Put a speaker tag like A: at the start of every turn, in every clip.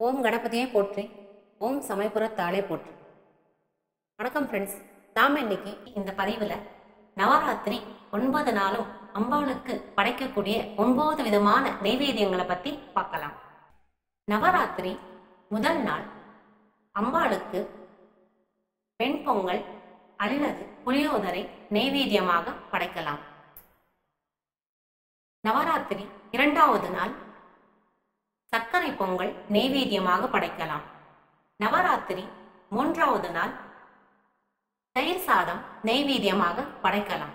A: ஓம் கணபதியே போற்றி ஓம் சமயபுரத்தாளே போற்றி. வணக்கம் ஃப்ரெண்ட்ஸ் நாம் இன்னைக்கு இந்த பதிவில் நவராத்திரி ஒன்பது நாளும் அம்பாளுக்கு படைக்கக்கூடிய ஒன்பது விதமான நைவேத்தியங்களை பற்றி பார்க்கலாம். நவராத்திரி முதல் நாள் அம்பாளுக்கு பெண் பொங்கல் அல்லது புளியோதரை நைவேத்தியமாக படைக்கலாம். நவராத்திரி இரண்டாவது நாள் சர்க்கரை பொங்கல் நெய்வேத்தியமாக படைக்கலாம். நவராத்திரி மூன்றாவது நாள் தயிர் சாதம் நெய்வேத்தியமாக படைக்கலாம்.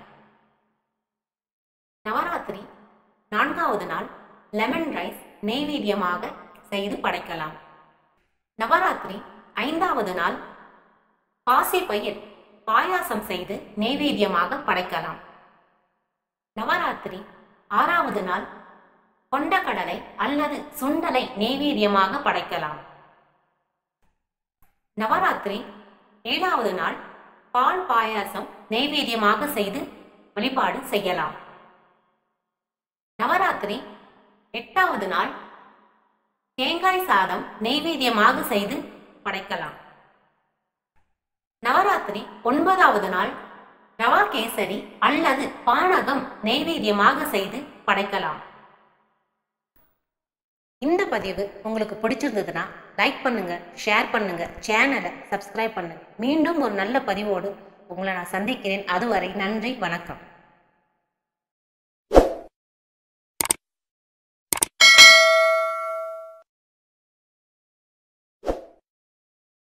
A: நவராத்திரி நான்காவது நாள் லெமன் ரைஸ் நெய்வேத்தியமாக செய்து படைக்கலாம். நவராத்திரி ஐந்தாவது நாள் பாசி பயிர் பாயாசம் செய்து நெய்வேத்தியமாக படைக்கலாம். நவராத்திரி ஆறாவது நாள் கொண்டக்கடலை அல்லது சுண்டலை நெய்வேதியமாக படைக்கலாம். நவராத்திரி ஏழாவது நாள் பால் பாயாசம் நெய்வேதியமாக செய்து வழிபாடு செய்யலாம். நவராத்திரி எட்டாவது நாள் தேங்காய் சாதம் நெய்வேதியமாக செய்து படைக்கலாம். நவராத்திரி ஒன்பதாவது நாள் ரவா கேசரி அல்லது பானகம் நெய்வேதியமாக செய்து படைக்கலாம். இந்த பதிவு உங்களுக்கு பிடிச்சிருந்ததுன்னா லைக் பண்ணுங்க ஷேர் பண்ணுங்க சேனலை சப்ஸ்கிரைப் பண்ணுங்க. மீண்டும் ஒரு நல்ல பதிவோடு உங்களை நான் சந்திக்கிறேன். அதுவரை நன்றி வணக்கம்.